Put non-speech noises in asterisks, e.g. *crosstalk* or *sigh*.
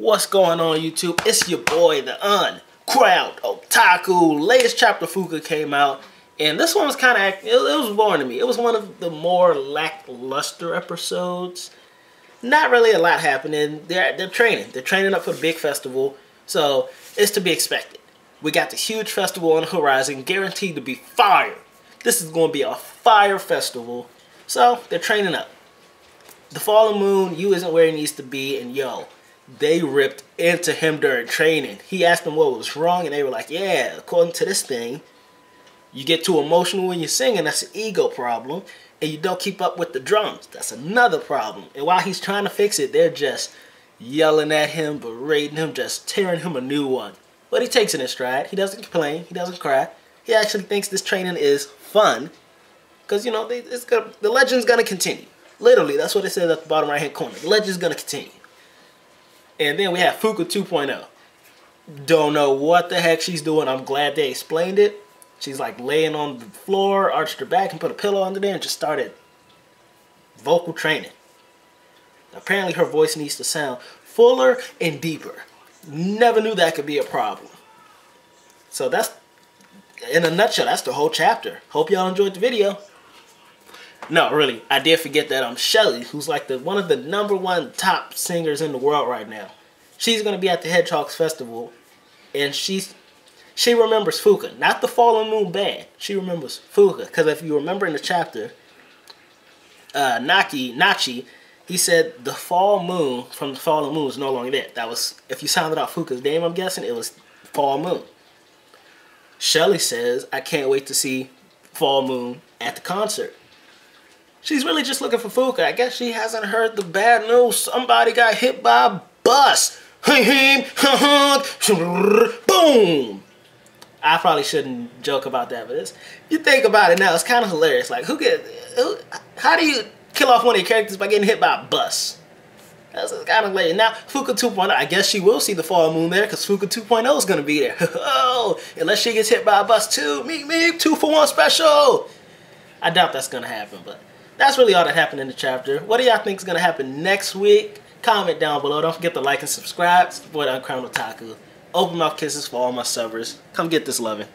What's going on YouTube? It's your boy, the Uncrowned Otaku. Latest chapter Fuuka came out, and this one was kind of, it, it was boring to me. It was one of the more lackluster episodes. Not really a lot happening. They're, they're training. They're training up for the big festival, so it's to be expected. We got the huge festival on the horizon, guaranteed to be fire. This is going to be a fire festival, so they're training up. The fallen moon, Yuu isn't where he needs to be, and yo, they ripped into him during training. He asked them what was wrong, and they were like, yeah, according to this thing, you get too emotional when you're singing, that's an ego problem, and you don't keep up with the drums, that's another problem. And while he's trying to fix it, they're just yelling at him, berating him, just tearing him a new one. But he takes it in stride. He doesn't complain. He doesn't cry. He actually thinks this training is fun, because you know they, gonna, the legend's gonna continue. Literally, that's what it says at the bottom right hand corner. The legend's gonna continue. And then we have Fuuka 2.0. Don't know what the heck she's doing. I'm glad they explained it. She's like laying on the floor, arched her back, and put a pillow under there and just started vocal training. Apparently her voice needs to sound fuller and deeper. Never knew that could be a problem. So that's, in a nutshell, that's the whole chapter. Hope y'all enjoyed the video. No, really, I did forget that um Shelly, who's like the one of the number one top singers in the world right now. She's gonna be at the Hedgehogs Festival, and she's she remembers Fuuka, not the Fallen Moon band. She remembers Fuuka because if you remember in the chapter, uh, Naki Nachi, he said the Fall Moon from the Fallen Moon is no longer there. That was if you sounded out Fuuka's name, I'm guessing it was Fall Moon. Shelly says, "I can't wait to see Fall Moon at the concert." She's really just looking for Fuuka. I guess she hasn't heard the bad news. Somebody got hit by a bus. Boom! I probably shouldn't joke about that, but it's, you think about it now, it's kind of hilarious. Like, who get, who, how do you kill off one of your characters by getting hit by a bus? That's kind of late. Now, Fuuka 2.0, I guess she will see the full moon there because Fuuka 2.0 is going to be there. *laughs* oh, unless she gets hit by a bus too. Me, me, two for one special. I doubt that's going to happen, but that's really all that happened in the chapter. What do y'all think is going to happen next week? Comment down below. Don't forget to like and subscribe. Support Uncrowned Otaku. Open mouth kisses for all my subbers. Come get this loving.